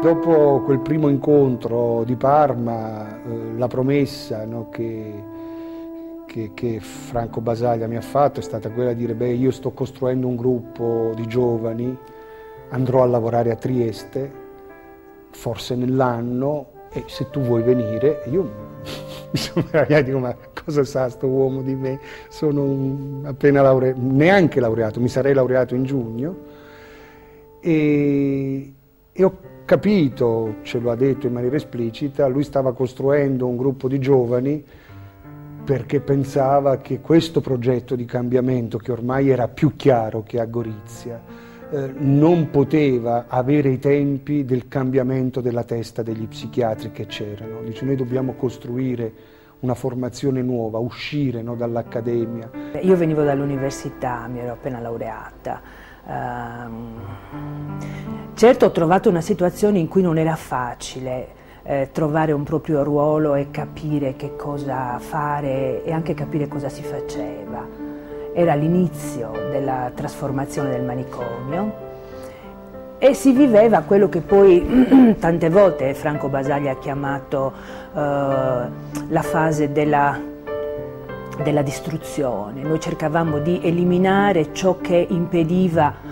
Dopo quel primo incontro di Parma, eh, la promessa no, che, che, che, Franco Basaglia mi ha fatto è stata quella di dire, beh, io sto costruendo un gruppo di giovani, andrò a lavorare a Trieste, forse nell'anno, e se tu vuoi venire, io mi sono meravigliato, dico, ma cosa sa questo uomo di me? Sono appena laureato, neanche laureato, mi sarei laureato in giugno, e, e ho capito, ce lo ha detto in maniera esplicita, lui stava costruendo un gruppo di giovani perché pensava che questo progetto di cambiamento, che ormai era più chiaro che a Gorizia, eh, non poteva avere i tempi del cambiamento della testa degli psichiatri che c'erano. Dice noi dobbiamo costruire una formazione nuova, uscire no, dall'accademia. Io venivo dall'università, mi ero appena laureata. Uh, certo ho trovato una situazione in cui non era facile eh, trovare un proprio ruolo e capire che cosa fare e anche capire cosa si faceva. Era l'inizio della trasformazione del manicomio e si viveva quello che poi tante volte Franco Basaglia ha chiamato eh, la fase della, della distruzione. Noi cercavamo di eliminare ciò che impediva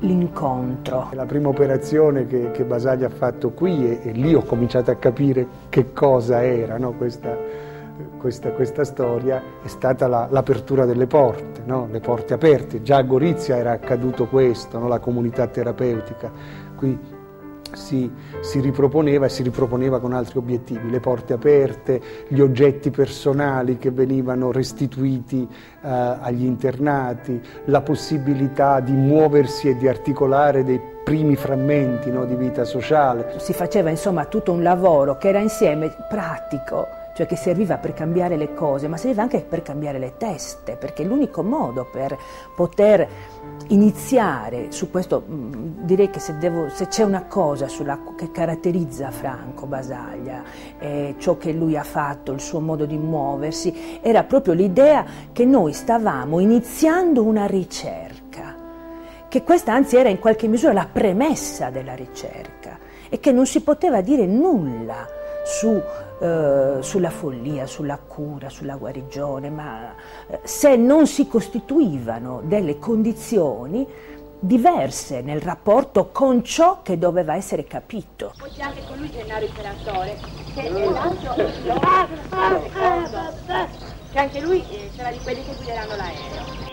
l'incontro. La prima operazione che, che Basaglia ha fatto qui e, e, lì ho cominciato a capire che cosa era no? questa, questa, questa, storia, è stata la, l'apertura delle porte, no? le porte aperte. Già a Gorizia era accaduto questo, no? la comunità terapeutica. Qui si, si, riproponeva e si riproponeva con altri obiettivi, le porte aperte, gli oggetti personali che venivano restituiti eh, agli internati, la possibilità di muoversi e di articolare dei primi frammenti no, di vita sociale. Si faceva insomma tutto un lavoro che era insieme pratico, cioè che serviva per cambiare le cose, ma serviva anche per cambiare le teste, perché l'unico modo per poter iniziare su questo, mm, direi che se, devo, se c'è una cosa sulla, che caratterizza Franco Basaglia, eh, ciò che lui ha fatto, il suo modo di muoversi, era proprio l'idea che noi stavamo iniziando una ricerca, che questa anzi era in qualche misura la premessa della ricerca e che non si poteva dire nulla su eh, sulla follia, sulla cura, sulla guarigione, ma eh, se non si costituivano delle condizioni diverse nel rapporto con ciò che doveva essere capito. Poi c'è anche con lui Gennaro Imperatore, che è l'altro che anche lui eh, sarà di quelli che guideranno l'aereo.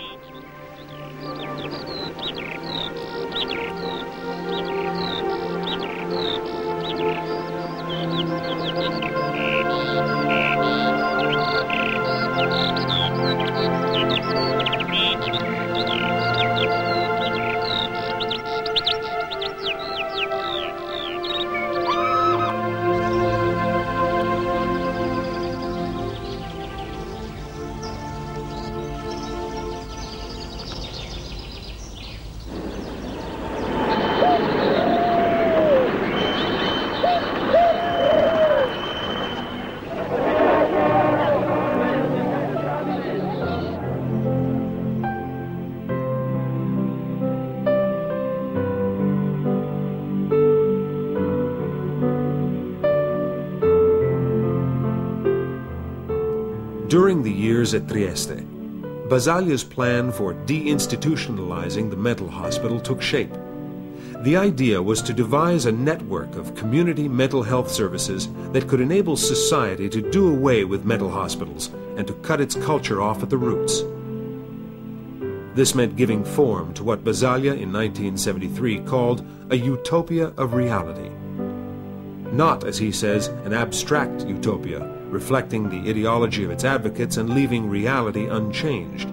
During the years at Trieste, Basaglia's plan for deinstitutionalizing the mental hospital took shape. The idea was to devise a network of community mental health services that could enable society to do away with mental hospitals and to cut its culture off at the roots. This meant giving form to what Basaglia in 1973 called a utopia of reality. Not, as he says, an abstract utopia, reflecting the ideology of its advocates and leaving reality unchanged.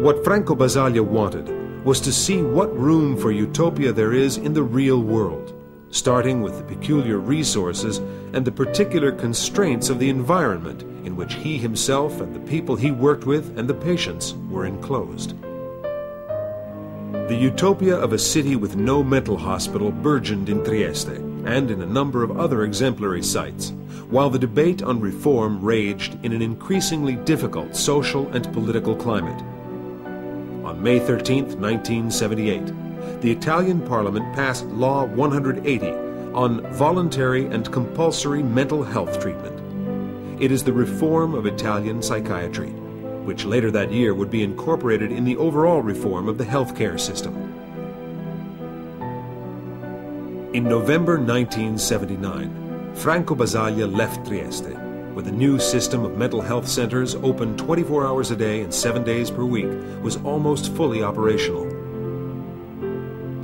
What Franco Basaglia wanted was to see what room for utopia there is in the real world, starting with the peculiar resources and the particular constraints of the environment in which he himself and the people he worked with and the patients were enclosed. The utopia of a city with no mental hospital burgeoned in Trieste and in a number of other exemplary sites, while the debate on reform raged in an increasingly difficult social and political climate. On May 13, 1978, the Italian parliament passed Law 180 on voluntary and compulsory mental health treatment. It is the reform of Italian psychiatry, which later that year would be incorporated in the overall reform of the healthcare system. In November 1979, Franco Basaglia left Trieste with a new system of mental health centers open 24 hours a day and 7 days per week was almost fully operational.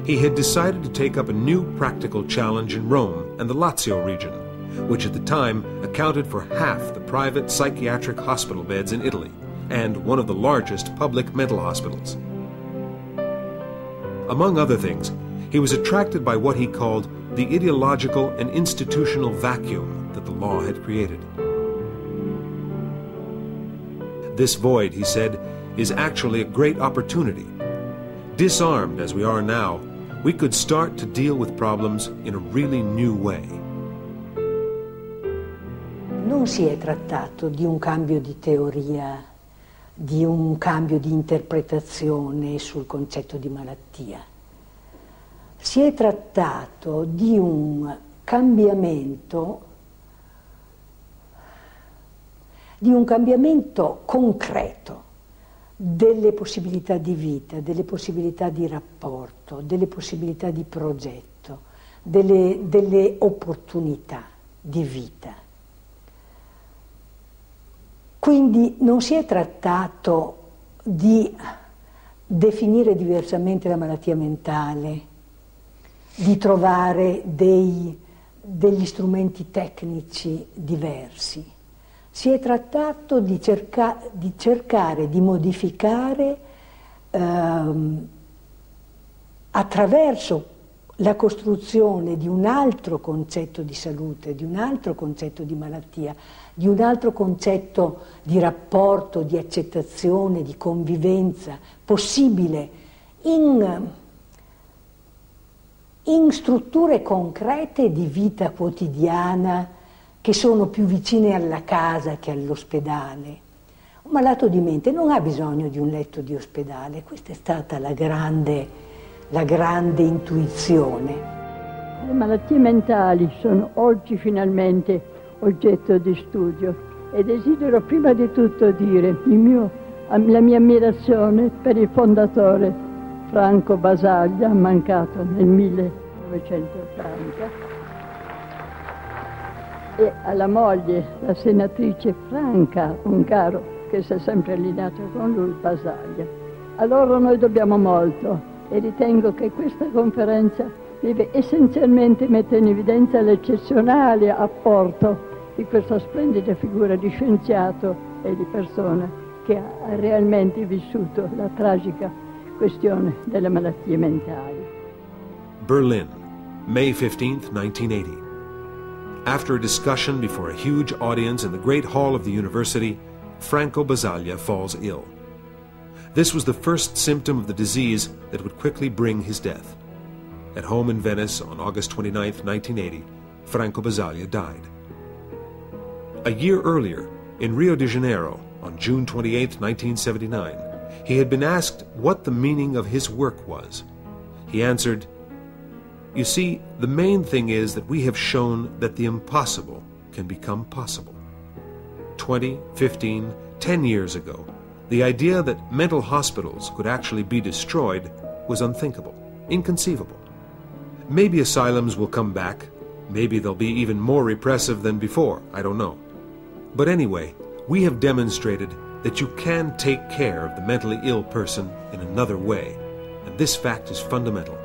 He had decided to take up a new practical challenge in Rome and the Lazio region, which at the time accounted for half the private psychiatric hospital beds in Italy and one of the largest public mental hospitals. Among other things, he was attracted by what he called the ideological and institutional vacuum that the law had created. This void, he said, is actually a great opportunity. Disarmed as we are now, we could start to deal with problems in a really new way. Non si è trattato di un cambio di teoria, di un cambio di interpretazione sul concetto di malattia. Si è trattato di un cambiamento di un cambiamento concreto delle possibilità di vita, delle possibilità di rapporto, delle possibilità di progetto, delle, delle opportunità di vita. Quindi non si è trattato di definire diversamente la malattia mentale, di trovare dei, degli strumenti tecnici diversi. Si è trattato di, cerca, di cercare di modificare ehm, attraverso la costruzione di un altro concetto di salute, di un altro concetto di malattia, di un altro concetto di rapporto, di accettazione, di convivenza possibile in, in strutture concrete di vita quotidiana che sono più vicine alla casa che all'ospedale. Un malato di mente non ha bisogno di un letto di ospedale, questa è stata la grande, la grande intuizione. Le malattie mentali sono oggi finalmente oggetto di studio e desidero prima di tutto dire mio, la mia ammirazione per il fondatore Franco Basaglia, mancato nel 1980 e alla moglie, la senatrice Franca Ungaro, che si è sempre allineata con lui, Basaglia. A loro noi dobbiamo molto e ritengo che questa conferenza deve essenzialmente mettere in evidenza l'eccezionale apporto di questa splendida figura di scienziato e di persona che ha realmente vissuto la tragica questione delle malattie mentali. Berlin, May 15, 1980. After a discussion before a huge audience in the Great Hall of the university, Franco Basaglia falls ill. This was the first symptom of the disease that would quickly bring his death. At home in Venice on August 29, 1980, Franco Basaglia died. A year earlier, in Rio de Janeiro, on June 28, 1979, he had been asked what the meaning of his work was. He answered, you see, the main thing is that we have shown that the impossible can become possible. 20, 15, 10 years ago, the idea that mental hospitals could actually be destroyed was unthinkable, inconceivable. Maybe asylums will come back, maybe they'll be even more repressive than before, I don't know. But anyway, we have demonstrated that you can take care of the mentally ill person in another way, and this fact is fundamental.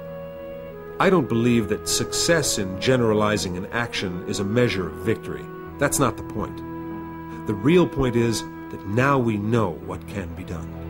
I don't believe that success in generalizing an action is a measure of victory. That's not the point. The real point is that now we know what can be done.